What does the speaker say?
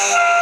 Yeah.